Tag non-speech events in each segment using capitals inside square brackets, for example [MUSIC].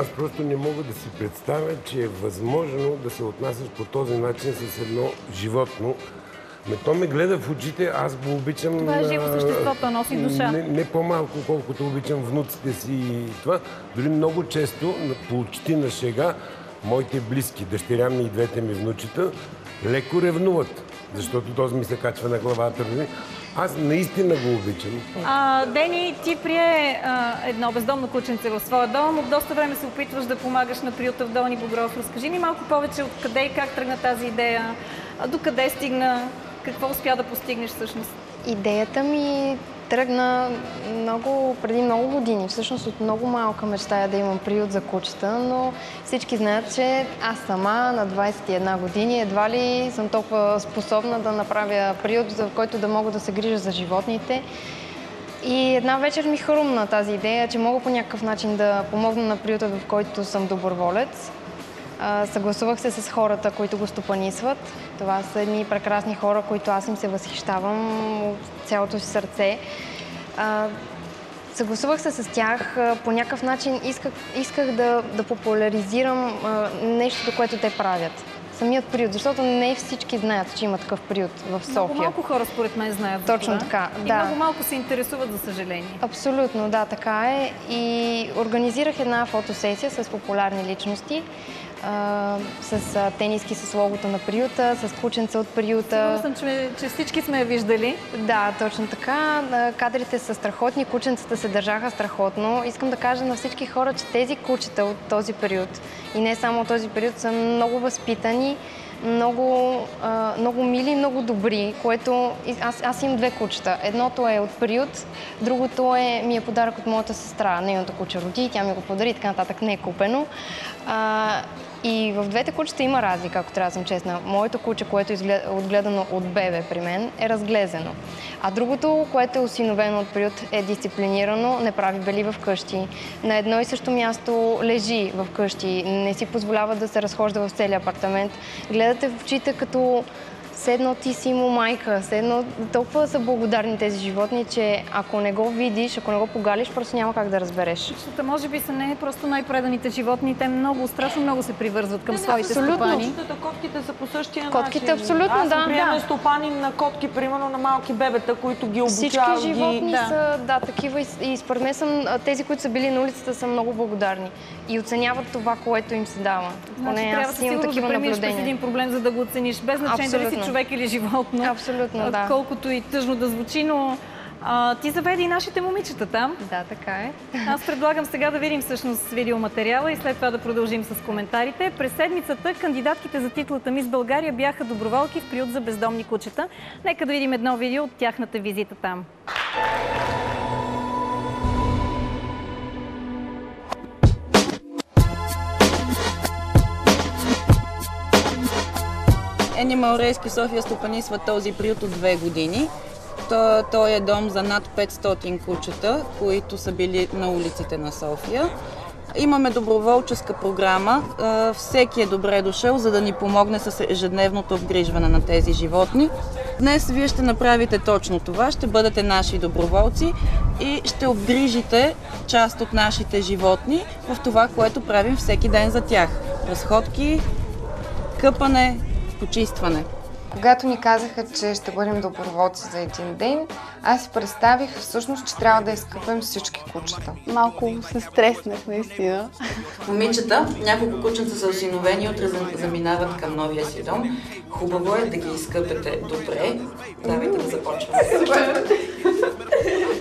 Аз просто не мога да си представя, че е възможно да се отнасяш по този начин с едно животно. Ме то ме гледа в очите, аз го обичам... Това е живо същество, то носи душа. Не, не по-малко, колкото обичам внуците си и това. Дори много често, почти на шега, моите близки, дъщеря ми и двете ми внучета, леко ревнуват, защото този ми се качва на главата. Аз наистина го обичам. А, Дени, ти прие а, едно бездомно кученце в своя дом. От доста време се опитваш да помагаш на приюта в Долни Богров. Разкажи ми малко повече от къде и как тръгна тази идея, до къде стигна, какво успя да постигнеш всъщност. Идеята ми тръгна много, преди много години. Всъщност от много малка мечтая да имам приют за кучета, но всички знаят, че аз сама на 21 години едва ли съм толкова способна да направя приют, в който да мога да се грижа за животните. И една вечер ми хрумна тази идея, че мога по някакъв начин да помогна на приюта, в който съм доброволец. Съгласувах се с хората, които го стопанисват. Това са едни прекрасни хора, които аз им се възхищавам от цялото си сърце. Съгласувах се с тях. По някакъв начин исках, исках да, да популяризирам нещото, което те правят. Самият приют, защото не всички знаят, че има такъв приют в София. Много малко хора според мен знаят Точно това. така, И да. много малко се интересуват, за съжаление. Абсолютно, да, така е. И организирах една фотосесия с популярни личности, а, с а, тениски с логото на приюта, с кученца от приюта. Сигурна съм, че, че всички сме я виждали. Да, точно така. Кадрите са страхотни, кученцата се държаха страхотно. Искам да кажа на всички хора, че тези кучета от този период и не само от този период са много възпитани, много, а, много мили, много добри, което аз, аз имам две кучета. Едното е от приют, другото е, ми е подарък от моята сестра. Нейното куче роди, тя ми го подари и така нататък, не е купено. А, и в двете кучета има разлика, ако трябва да съм честна. Моето куче, което е отгледано от бебе при мен, е разглезено. А другото, което е осиновено от приют, е дисциплинирано, не прави бели в къщи. На едно и също място лежи в къщи, не си позволява да се разхожда в целия апартамент. Гледате в очите като все едно ти си му майка, все едно толкова са благодарни тези животни, че ако не го видиш, ако не го погалиш, просто няма как да разбереш. Защото може би са не просто най-преданите животни, те много, страшно много се привързват към Не, своите абсолютно. стопани. Кучетата, котките са по същия Котките начин. абсолютно, Аз съм да. Да. стопанин на котки, примерно на малки бебета, които ги Всички обучават. животни ги... са, да, такива и, и според мен съм, тези, които са били на улицата, са много благодарни и оценяват това, което им се дава. Значи, Поне трябва аз имам сигурност да такива преминеш през наблюдения. един проблем, за да го оцениш. Без значение дали си Абсолютно. Човек или животно. Абсолютно, да. Колкото и тъжно да звучи, но а, ти заведи и нашите момичета там. Да, така е. [LAUGHS] Аз предлагам сега да видим всъщност видеоматериала и след това да продължим с коментарите. През седмицата кандидатките за титлата Мис България бяха доброволки в приют за бездомни кучета. Нека да видим едно видео от тяхната визита там. Animal Rescue София стопанисва този приют от две години. То- Той е дом за над 500 кучета, които са били на улиците на София. Имаме доброволческа програма. Всеки е добре дошъл, за да ни помогне с ежедневното обгрижване на тези животни. Днес вие ще направите точно това. Ще бъдете наши доброволци и ще обгрижите част от нашите животни в това, което правим всеки ден за тях. Разходки, къпане, почистване. Когато ни казаха, че ще бъдем доброволци за един ден, аз си представих всъщност, че трябва да изкъпем всички кучета. Малко се стреснах, наистина. Момичета, няколко кученца са осиновени, утре зам- заминават към новия си дом. Хубаво е да ги изкъпете добре. Давайте да започваме.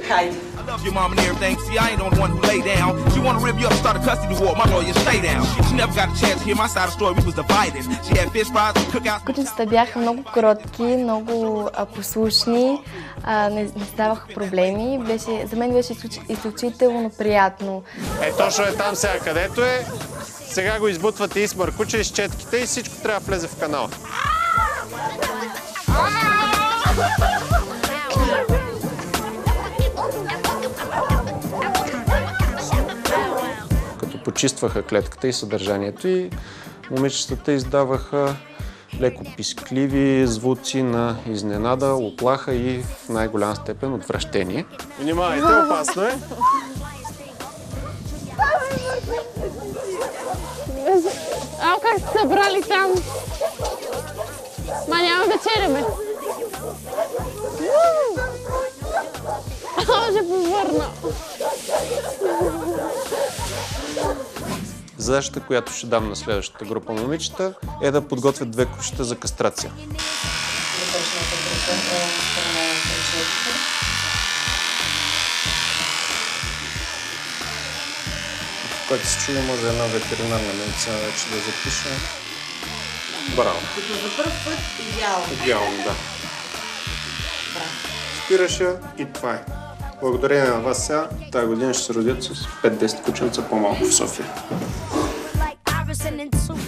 Хайде! Love your mom and everything. See, I ain't the only one who lay down. She wanna rip you up, start a custody war. My lawyer, stay down. She never got a chance to hear my side of the story. We was divided. She had fish fries and cookouts. Кученцата бяха много кротки, много послушни, а, не, не ставаха проблеми. Беше, за мен беше изключ- изключително приятно. Е, точно е там сега, където е. Сега го избутвате и с мъркуче, и с четките и всичко трябва да влезе в канала. Почистваха клетката и съдържанието и момичетата издаваха леко пискливи звуци на изненада, оплаха и в най-голям степен отвращение. Внимавайте, опасно е. те са събрали там. Ма няма да череме. Задачата, която ще дам на следващата група момичета е да подготвят две кучета за кастрация. Което се чуди, може една ветеринарна медицина вече да запише. Браво. Като за първ път идеално. Идеално, да. Спираш я и това е. Благодарение на вас сега, тази година ще се родят с 5-10 кученца по-малко в София.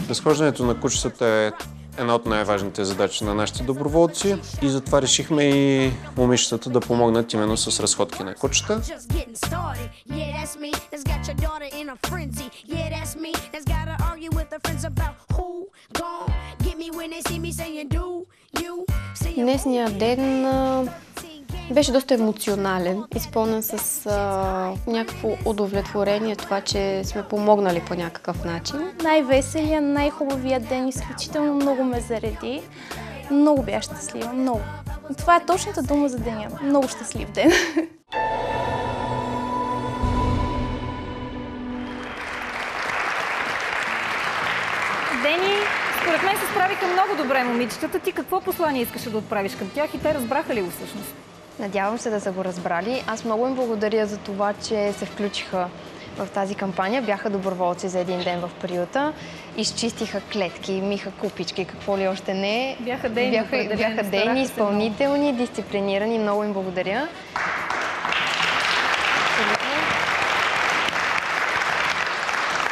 Разхождането на кучетата е една от най-важните задачи на нашите доброволци и затова решихме и момичетата да помогнат именно с разходки на кучета. Днесният ден беше доста емоционален, изпълнен с а, някакво удовлетворение, това, че сме помогнали по някакъв начин. Най-веселия, най-хубавия ден, изключително много ме зареди. Много бях щастлива, много. Това е точната дума за деня. Много щастлив ден. [LAUGHS] Дени, според мен се справиха много добре момичетата. Ти какво послание искаше да отправиш към тях и те разбраха ли го всъщност? Надявам се да са го разбрали. Аз много им благодаря за това, че се включиха в тази кампания. Бяха доброволци за един ден в приюта. Изчистиха клетки, миха купички, какво ли още не. Бяха дейни, Бяха, бяха дейни, изпълнителни, дисциплинирани. Много им благодаря. Абсолютно.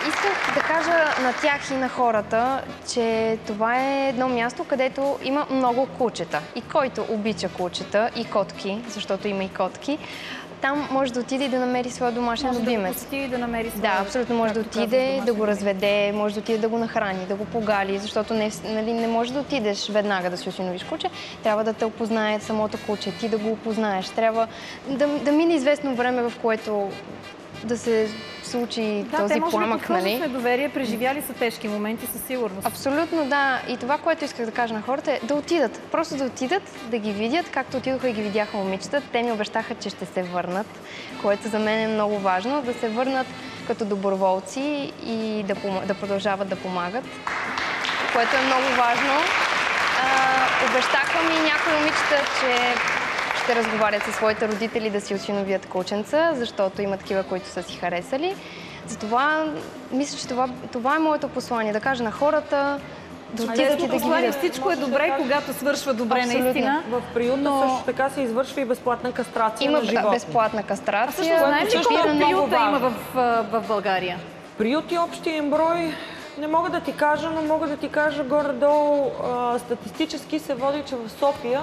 Исках да кажа на тях и на хората, че това е едно място, където има много кучета. И който обича кучета и котки, защото има и котки, там може да отиде и да намери своя домашен Може да го любимец. посети и да намери своя, Да, абсолютно може да отиде, да го разведе, може да отиде да го нахрани, да го погали, защото не, нали, не може да отидеш веднага да си осиновиш куче. Трябва да те опознае самото куче, ти да го опознаеш. Трябва да, да мине известно време, в което да се случи Да, този те може пламък, подхождат нали? недоверие, преживяли са тежки моменти със сигурност. Абсолютно да. И това, което исках да кажа на хората е да отидат. Просто да отидат, да ги видят, както отидоха и ги видяха момичета. Те ми обещаха, че ще се върнат, което за мен е много важно. Да се върнат като доброволци и да, да продължават да помагат, което е много важно. А, обещаха ми някои момичета, че ще разговарят със своите родители да си осиновят кученца, защото има такива, които са си харесали. Затова мисля, че това, това е моето послание. Да кажа на хората да отидат и да ги видят. Всичко е добре, когато свършва добре, Абсолютно. наистина. В приюта Но- също така се извършва и безплатна кастрация Има на животни. безплатна Също кастрация. знаеш ли също е колко много приюта има в, а, в България? Приюти общия им брой не мога да ти кажа, но мога да ти кажа горе-долу а, статистически се води, че в София,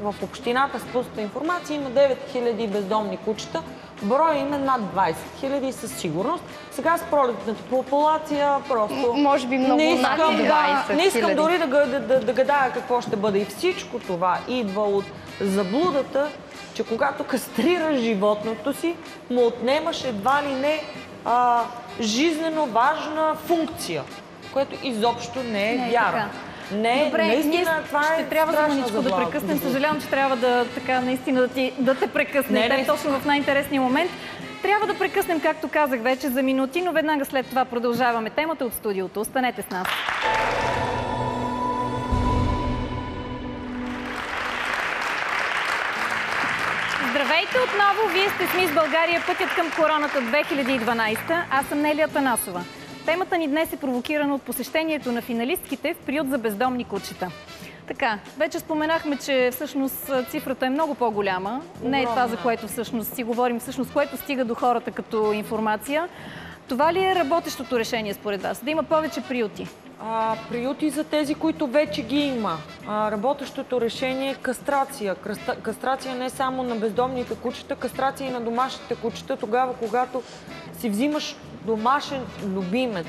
в общината с пуста информация, има 9000 бездомни кучета. Броя им е над 20 000 със сигурност. Сега с пролетната популация просто... Може би много не над искам, 20 да, не искам 000. дори да, да, да, да гадая какво ще бъде. И всичко това идва от заблудата, че когато кастрираш животното си, му отнемаш едва ли не а, жизнено важна функция, което изобщо не е, Не е така. Не, Добре, наистина ние това ще е трябва за маничко да прекъснем. Съжалявам, че трябва да, така, наистина да, ти, да те прекъснем. Не, не. точно в най-интересния момент. Трябва да прекъснем, както казах вече, за минути, но веднага след това продължаваме темата от студиото. Останете с нас. Здравейте отново! Вие сте с Мис България Пътят към короната 2012. Аз съм Нелия Танасова. Темата ни днес е провокирана от посещението на финалистките в приют за бездомни кучета. Така, вече споменахме, че всъщност цифрата е много по-голяма. Не е това, за което всъщност си говорим, всъщност което стига до хората като информация. Това ли е работещото решение според вас? Да има повече приюти? А, приюти за тези, които вече ги има. А, работещото решение е кастрация. Кръста, кастрация не само на бездомните кучета, кастрация и на домашните кучета, тогава, когато си взимаш домашен любимец,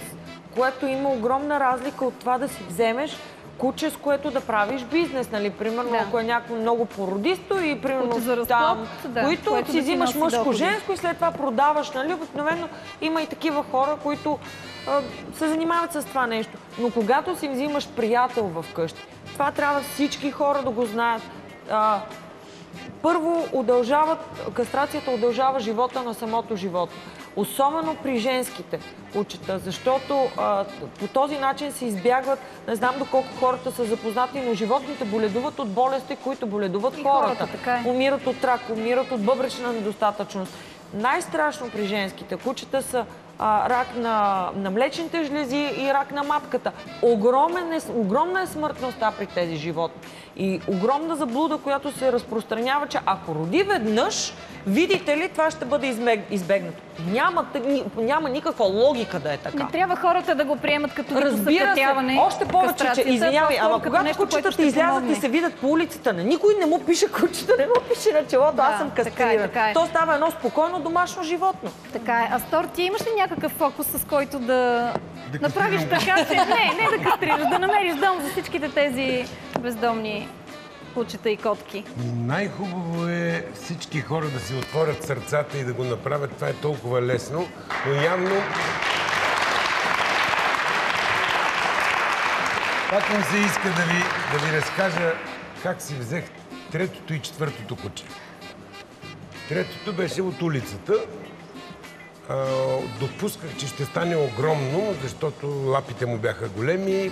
което има огромна разлика от това да си вземеш куче, с което да правиш бизнес, нали? Примерно, Да. ако е някакво много породисто и примерно разплод, там, да, които което си да взимаш носи мъжко, доходи. женско и след това продаваш, нали? Обикновено има и такива хора, които а, се занимават с това нещо. Но когато си взимаш приятел в къщи, това трябва всички хора да го знаят. А, първо, удължават, кастрацията удължава живота на самото животно. Особено при женските кучета, защото а, по този начин се избягват, не знам доколко хората са запознати, но животните боледуват от болести, които боледуват И хората. хората, е. Умират от рак, умират от бъбречна недостатъчност. Най-страшно при женските кучета са а, рак на, на млечните жлези и рак на матката. Огромен е, огромна е смъртността при тези животни. И огромна заблуда, която се разпространява, че ако роди веднъж, видите ли, това ще бъде избег- избегнато. Няма, няма никаква логика да е така. Не трябва хората да го приемат като Разбира се, още повече, че кастрацията, извинявай, ама когато нещо, кучетата излязат и се видят по улицата, на никой не му пише кучета, не му пише на челото, Да, аз съм така е, кастриран. така е. То става едно спокойно домашно животно. Така е. Астор, ти имаш ли някакъв фокус, с който да, направиш така, че... Не, не да кастрираш, да намериш дом за всичките тези бездомни кучета и котки. Най-хубаво е всички хора да си отворят сърцата и да го направят. Това е толкова лесно, но явно... Пак ми се иска да ви, да ви разкажа как си взех третото и четвъртото куче. Третото беше от улицата. Допусках, че ще стане огромно, защото лапите му бяха големи,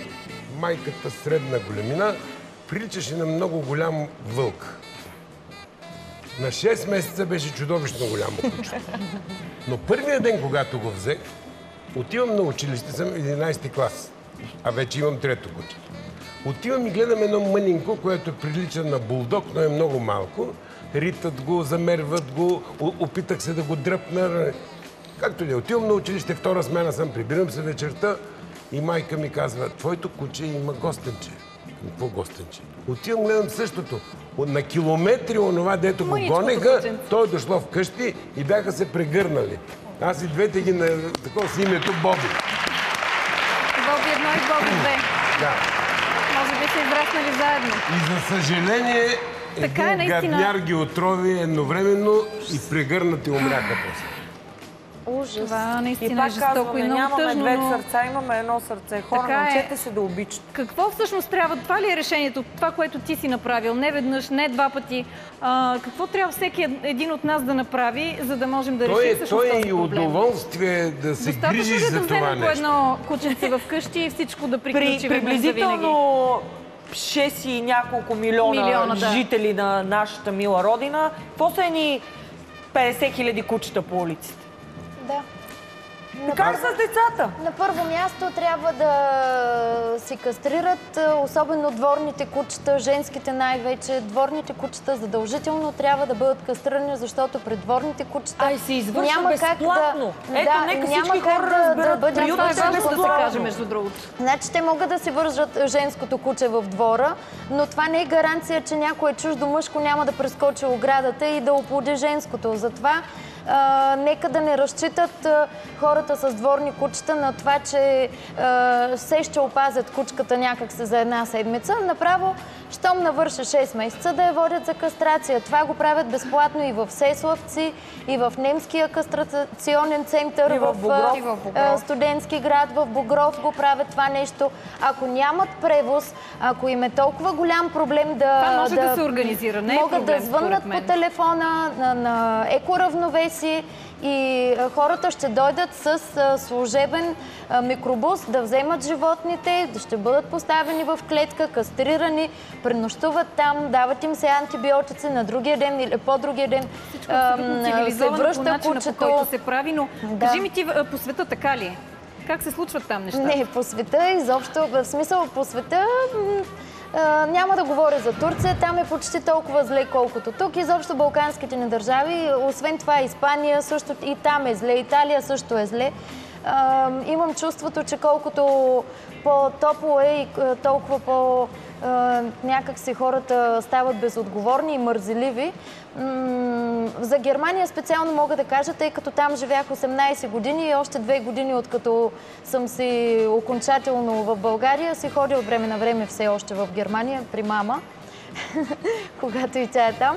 майката средна големина, приличаше на много голям вълк. На 6 месеца беше чудовищно голямо куче. Но първия ден, когато го взех, отивам на училище, съм 11 клас, а вече имам трето куче. Отивам и гледам едно мънинко, което прилича на булдог, но е много малко. Ритат го, замерват го, опитах се да го дръпна. Както ли, е, отивам на училище, втора смена съм, прибирам се вечерта и майка ми казва, твоето куче има гостенче. Какво гостенче? Отивам, гледам същото. От- На километри онова, дето го гонеха, той е дошло вкъщи и бяха се прегърнали. Аз и двете ги на такова с името Боби. Боби едно и Боби две. Да. Може би са израснали заедно. И за съжаление, Така е, един гадняр ги отрови едновременно и прегърнати умряха после. Ужас. Това И наистина е пак жестоко и много нямаме тъжно, две но... сърца, имаме едно сърце. Хора, Така е. научете се да обичат. Какво всъщност трябва? Това ли е решението? Това, което ти си направил? Не веднъж, не два пъти. А, какво трябва всеки ед- един от нас да направи, за да можем да Той решим е, всъщност той е и удоволствие да се Достатъчно грижиш ли е да за това вземем по нещо. едно кученце в къщи и всичко да приключи При приблизително 6 и няколко милиона, Милиона, да. жители на нашата мила родина, какво са едни 50 хиляди кучета по улиците? Да. Как с децата? На първо място трябва да си кастрират, а, особено дворните кучета, женските най-вече. Дворните кучета задължително трябва да бъдат кастрирани, защото при дворните кучета Ай, се извършва няма как безплатно. да... Ето, да, нека няма всички как хора да, да бъде Приютът е Това е важно да се каже, между другото. Значи те могат да си вържат женското куче в двора, но това не е гаранция, че някое чуждо мъжко няма да прескочи оградата и да оплоди женското. Затова нека да не разчитат хората с дворни кучета на това, че а, се ще опазят кучката някак се за една седмица. Направо, щом навърши 6 месеца, да я водят за кастрация. Това го правят безплатно и в Сеславци, и в немския кастрационен център, И в Богров. в а, студентски град, в Богров го правят това нещо. Ако нямат превоз, ако им е толкова голям проблем да... Това може да се организира, не е Могат проблем, да звъннат по телефона на, на екоравновесие и хората ще дойдат с служебен микробус да вземат животните, да ще бъдат поставени в клетка, кастрирани, пренощуват там, дават им се антибиотици на другия ден или по-другия ден. Всичко ам, абсолютно се по връща по кучето. който се прави, но Да. кажи ми ти по света така ли е? Как се случват там нещата? Не, по света изобщо, в смисъл по света няма да говоря за Турция, там е почти толкова зле, колкото тук. Изобщо балканските ни държави, освен това Испания също и там е зле, Италия също е зле. Имам чувството, че колкото по-топло е и толкова по- някак си хората стават безотговорни и мързеливи. За Германия специално мога да кажа, тъй като там живях 18 години и още две години, откато съм си окончателно в България, си ходя от време на време все още в Германия при мама, [LAUGHS] когато и тя е там.